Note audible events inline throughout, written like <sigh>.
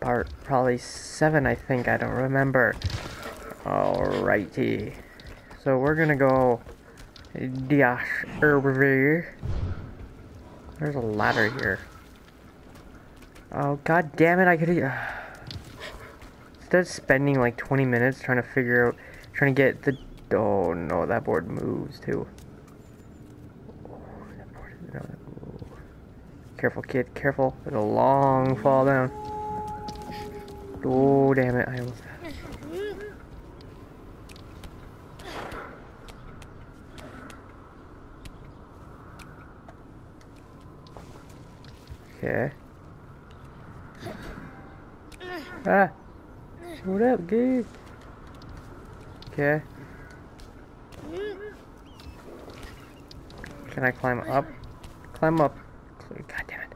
part probably 7 I think, I don't remember. Alrighty. So we're gonna go dash over There's a ladder here. Oh god damn it, I could <sighs> Instead of spending like 20 minutes trying to figure out, trying to get the, oh no, that board moves too. Careful, kid. Careful. There's a long fall down. Oh, damn it. I almost... Okay. Ah! What up, dude? Okay. Can I climb up? Climb up. God damn it.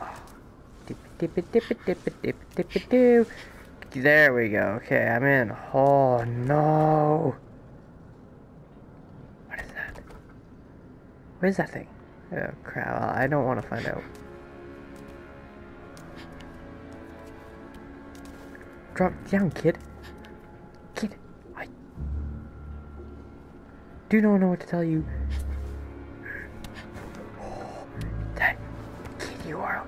Oh. Dip it, dip it, dip it, dip it, dip it, do. There we go. Okay, I'm in. Oh no. What is that? What is that thing? Oh crap, I don't want to find out. Drop down, kid. Kid, I do not know what to tell you. Oh, that kid, you are.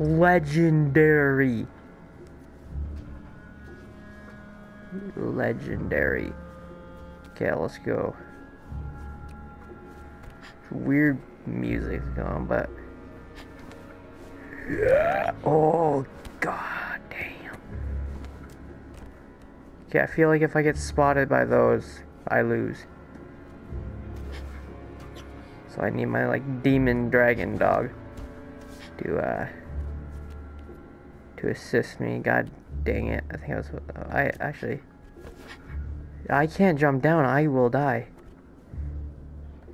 Legendary. Legendary. Okay, let's go. Weird music's going, but. Yeah. Oh, god damn. Okay, I feel like if I get spotted by those, I lose. So I need my like demon dragon dog to uh to assist me. God dang it! I think I was. I actually. I can't jump down. I will die.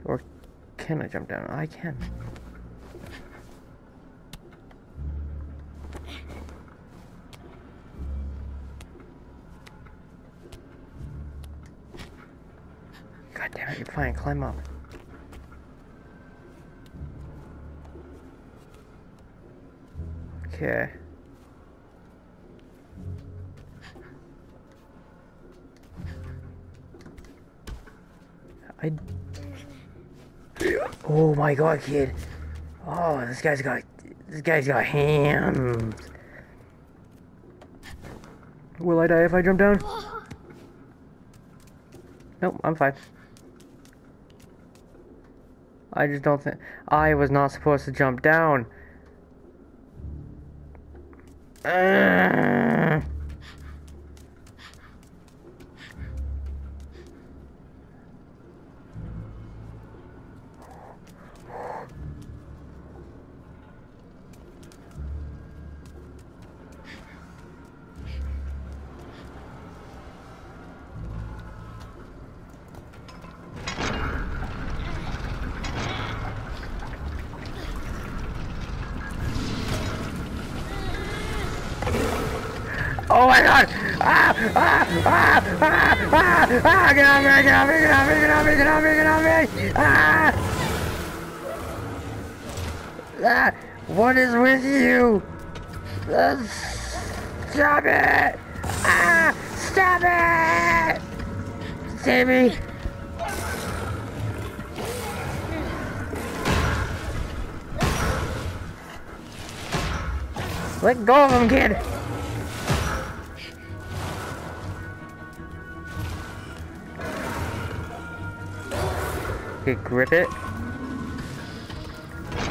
Or can I jump down? I can. God damn it, you're fine. Climb up. Okay. I... Oh my god, kid. Oh, this guy's got... This guy's got hands. Will I die if I jump down? Nope, I'm fine. I just don't think... I was not supposed to jump down. Uh... god! Ah! Ah! Ah! Ah! Ah! Get off me! Get off me! Get off me! Get off me! Get off me! Get off me! Ah! Ah! What is with you? Uh, stop it! Ah! Stop it! Save me! Let go of him, kid! Okay, grip it.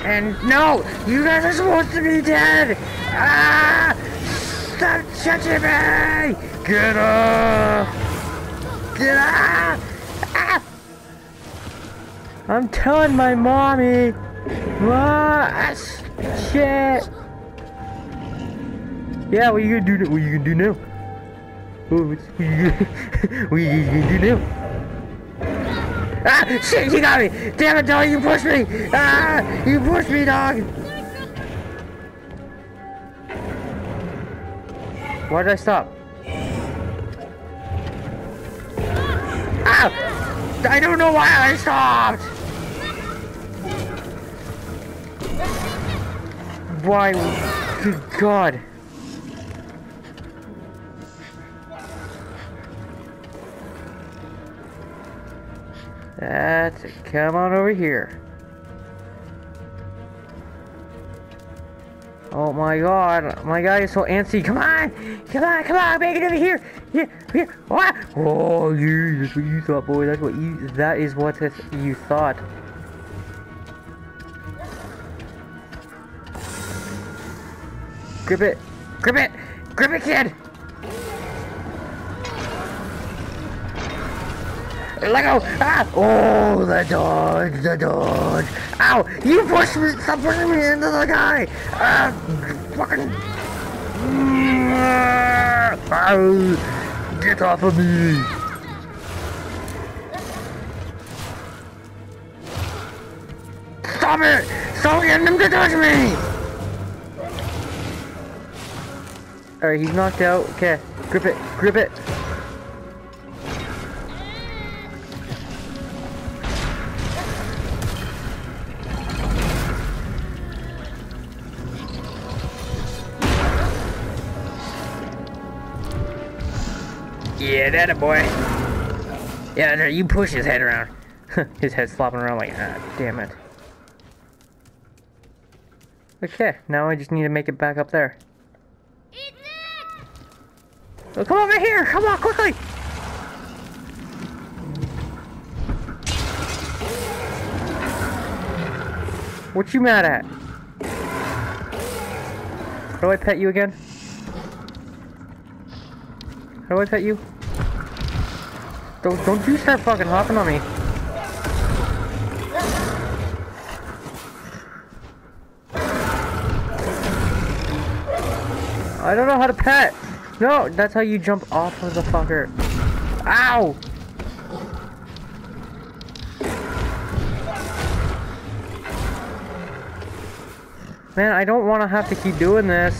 And no! You guys are supposed to be dead! Ah! Stop touching me! Get up! Get up! Ah! I'm telling my mommy! Ah, shit! Yeah, what you gonna do? What you gonna do now? What <laughs> what you gonna do now? Ah! <laughs> Shit, you got me! Damn it, dog, you pushed me! Ah! You pushed me, dog! Why did I stop? Ah! I don't know why I stopped! Why? Good God. That's it. Come on over here. Oh my god, my guy is so antsy. Come on! Come on, come on, make it over here! Yeah, here! What? Oh, yeah, that's what you thought, boy. That's what you, that is what you thought. Grip it! Grip it! Grip it, kid! Let go! Ah! Oh, the dodge, the dodge. Ow! You pushed me! Stop pushing me into the guy! Ah! Fucking... Ah, get off of me! Stop it! Stop getting him to touch me! Alright, he's knocked out. Okay, grip it, grip it. Yeah, that a boy. Yeah, no, you push his head around. <laughs> his head's flopping around like, ah, damn it. Okay, now I just need to make it back up there. Oh, come over here! Come on, quickly! What you mad at? How do I pet you again? How do I pet you? Don't, don't you start fucking hopping on me. I don't know how to pet. No, that's how you jump off of the fucker. Ow! Man, I don't want to have to keep doing this.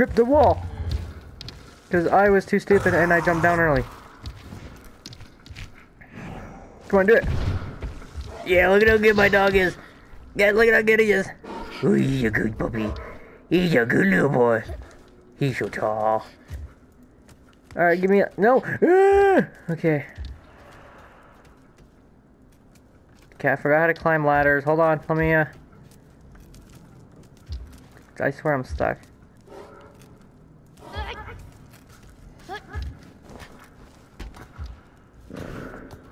Grip the wall! Because I was too stupid and I jumped down early. Come on, do it. Yeah, look at how good my dog is. Yeah, look at how good he is. Oh, he's a good puppy. He's a good little boy. He's so tall. Alright, give me a... No! Ah! Okay. Okay, I forgot how to climb ladders. Hold on, let me, uh... I swear I'm stuck.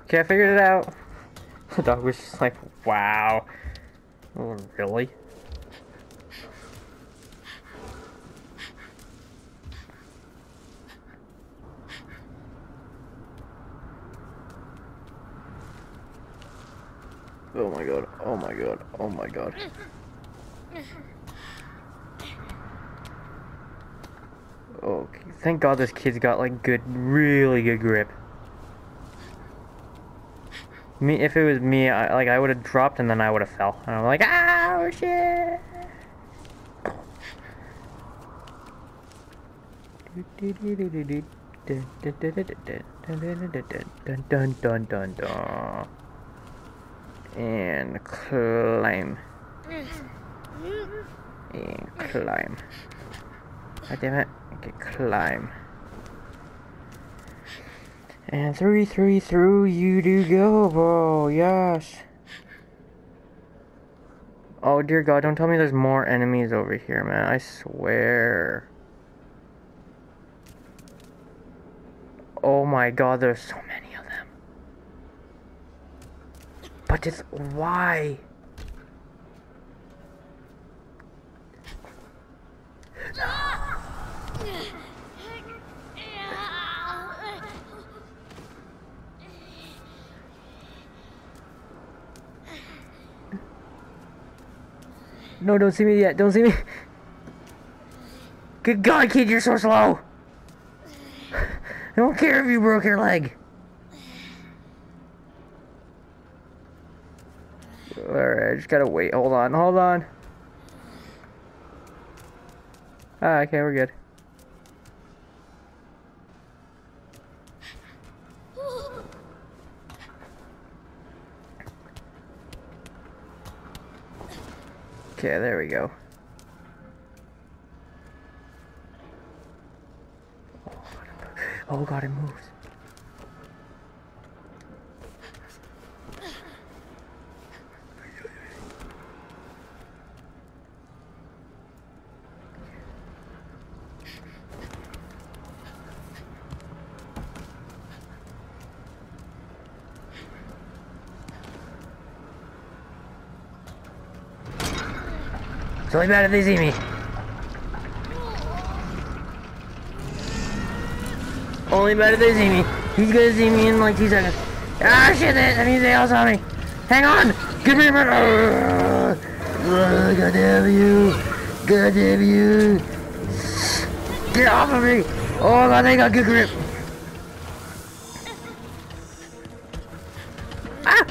Okay, I figured it out. <laughs> The dog was just like, wow. Oh, really? Oh my god, oh my god, oh my god. Okay, thank god this kid's got like good, really good grip. Me, if it was me, I, like I would have dropped and then I would have fell. And I'm like, oh shit! Dun dun dun dun dun and climb. And climb. God damn it. Okay, climb. And three, three, through you do go, bro. Yes. Oh dear God! Don't tell me there's more enemies over here, man. I swear. Oh my God! There's so many. Of them. But it's why? No, don't see me yet. Don't see me. Good God, kid, you're so slow. I don't care if you broke your leg. Alright, I just gotta wait. Hold on, hold on. Ah, okay, we're good. Okay, there we go. Oh god, it moves. Only bad if they see me. Only bad if they see me. He's gonna see me in like two seconds. Ah shit, that means they all saw me. Hang on! Give me a minute! God damn you! God damn you! Get off of me! Oh god, they got good grip! Ah!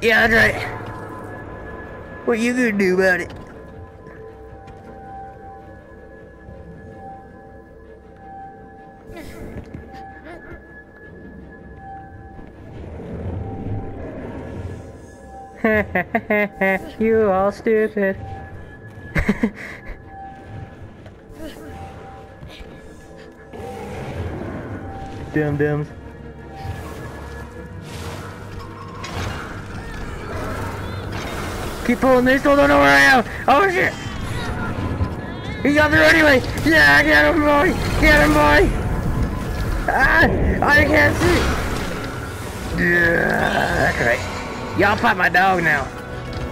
Yeah, that's right. What you gonna do about it? <laughs> you all stupid. Dum dums. Keep pulling, they still don't know where I am. Oh shit! He got through anyway! Yeah, get him boy! Get him boy! Ah! I can't see! Yeah, that's right. Y'all fight my dog now.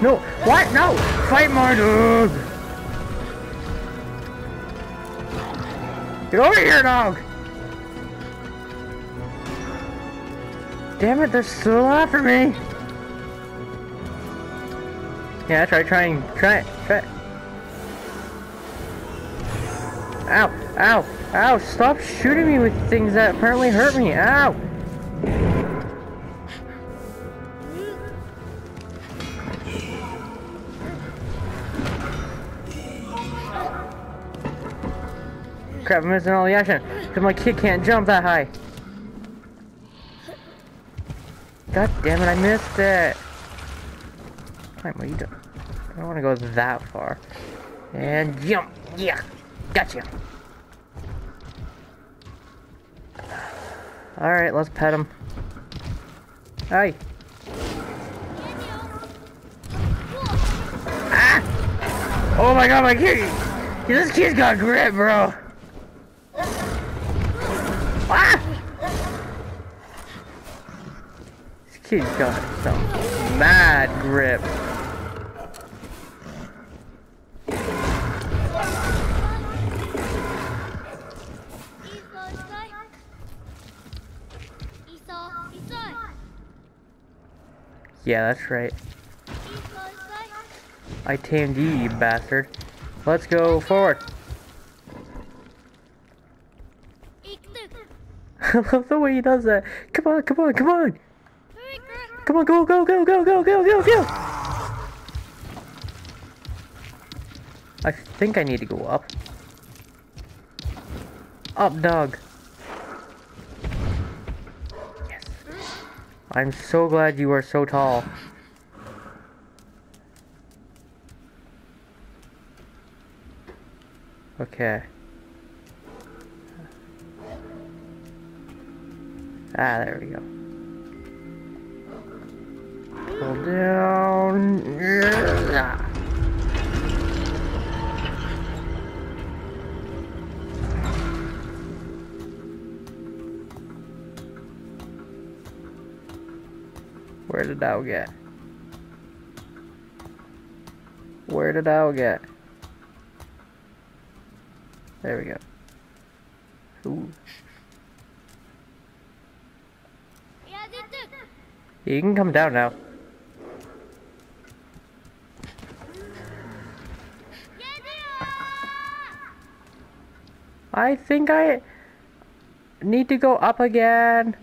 No, what? No! Fight my dog! Get over here, dog! Damn it, they're still after me! Yeah, try, try and try try. Ow, ow, ow, stop shooting me with things that apparently hurt me, ow! Crap, I'm missing all the action, because my kid can't jump that high. God damn it, I missed it! What are you doing? I don't want to go that far. And jump! Yeah! Gotcha! Alright, let's pet him. Hi! Ah! Oh my god, my kid! This kid's got grip, bro! Ah! This kid's got some mad grip. Yeah, that's right. I tamed you, you bastard. Let's go forward. <laughs> I love the way he does that. Come on, come on, come on. Come on, go, go, go, go, go, go, go, go. I think I need to go up. Up, dog. I'm so glad you are so tall. Okay. Ah, there we go. Pull down. Yeah. Where did Al get? Where did Al get? There we go. Ooh. You can come down now. I think I need to go up again.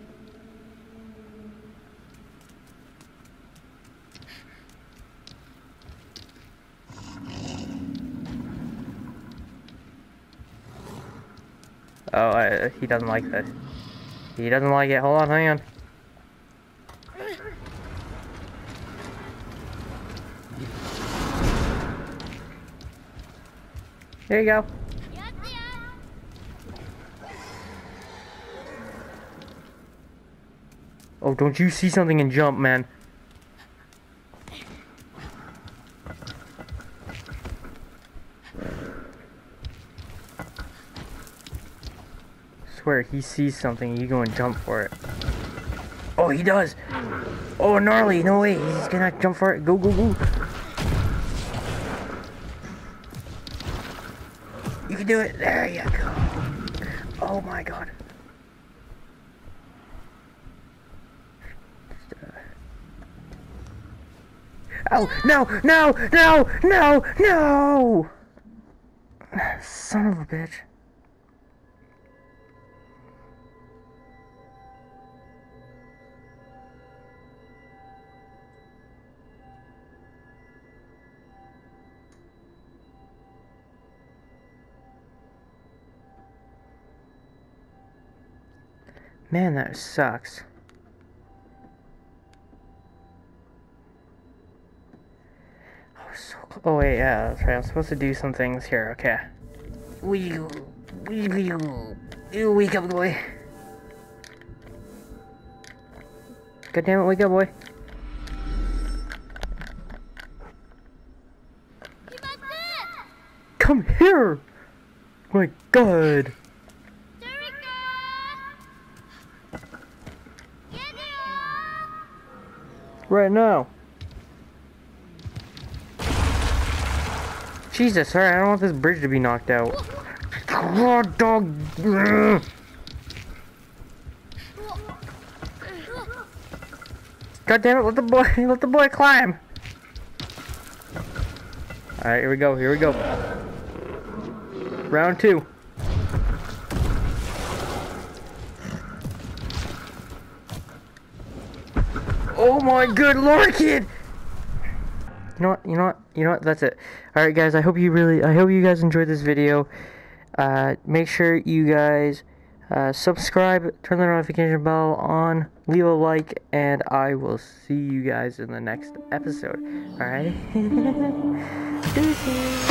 Oh, uh, he doesn't like this. He doesn't like it. Hold on, hang on. There you go. Oh, don't you see something and jump, man. Swear, he sees something, you go and jump for it. Oh, he does! Oh, gnarly, no way, he's gonna jump for it. Go, go, go! You can do it, there you go. Oh my god. Oh, no, no, no, no, no! Son of a bitch. Man, that sucks. Oh, so oh wait, yeah, that's right. I'm supposed to do some things here. Okay. Wee, wee, wee, wee, wake up, boy. God damn it, wake up, boy. Come here! My god! Right now. Jesus, sorry, I don't want this bridge to be knocked out. Dog. God damn it, let the boy, <laughs> let the boy climb. Alright, here we go, here we go. Round two. Oh my good lord, kid! You know what, you know what, you know what, that's it. Alright guys, I hope you really, I hope you guys enjoyed this video. Uh, make sure you guys uh, subscribe, turn the notification bell on, leave a like, and I will see you guys in the next episode. Alright? <laughs> Deuces!